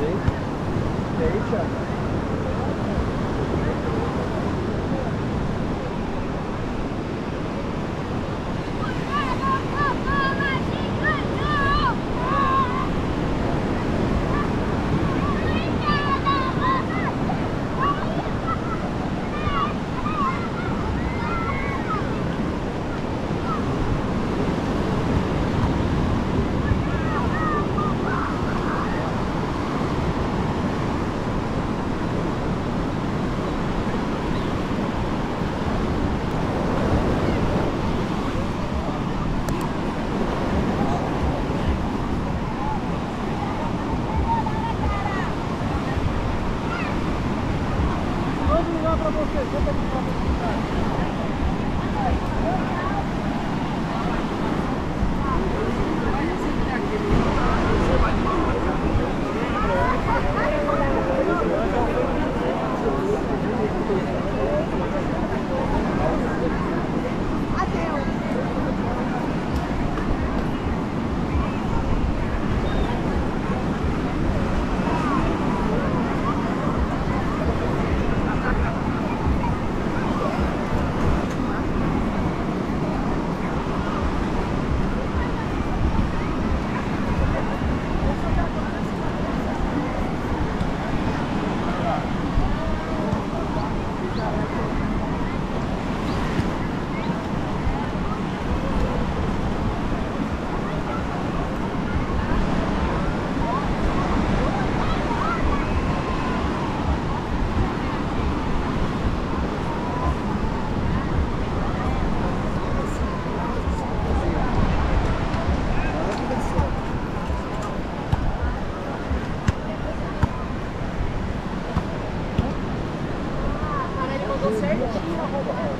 gente. Quer ir, Thiago? pra você, senta aqui pra. overhaul.